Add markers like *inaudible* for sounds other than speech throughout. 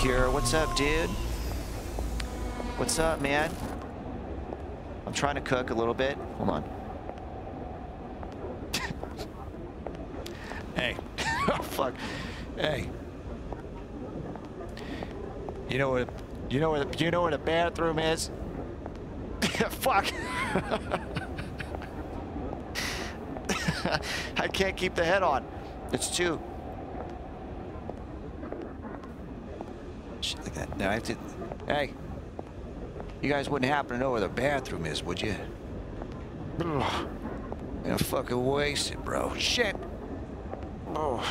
Pure. What's up, dude? What's up, man? I'm trying to cook a little bit. Hold on. hey. *laughs* oh, fuck. Hey. You know what? You know where? The, you know where the bathroom is? *laughs* fuck. *laughs* I can't keep the head on. It's two. Shit like that. Now I have to. Hey. You guys wouldn't happen to know where the bathroom is, would you? Ugh. Gonna fucking waste it, bro. Shit. Oh.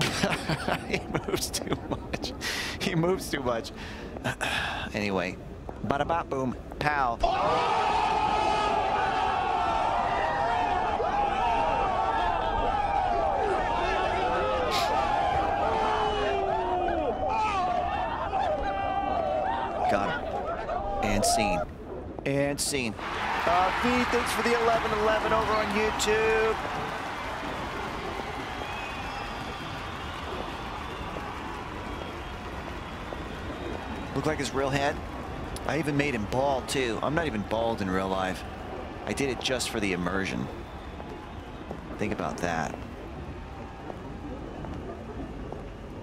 *laughs* he moves too much. He moves too much. *clears throat* anyway, bada bop boom, pow. Got him. And scene. And scene. Uh, V, thanks for the 1111 over on YouTube. Look like his real head. I even made him bald too. I'm not even bald in real life. I did it just for the immersion. Think about that.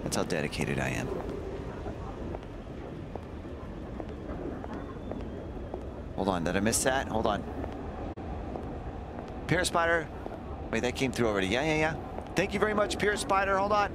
That's how dedicated I am. Hold on, did I miss that? Hold on. Pier Spider. Wait, that came through already. Yeah, yeah, yeah. Thank you very much, Pier Spider. Hold on.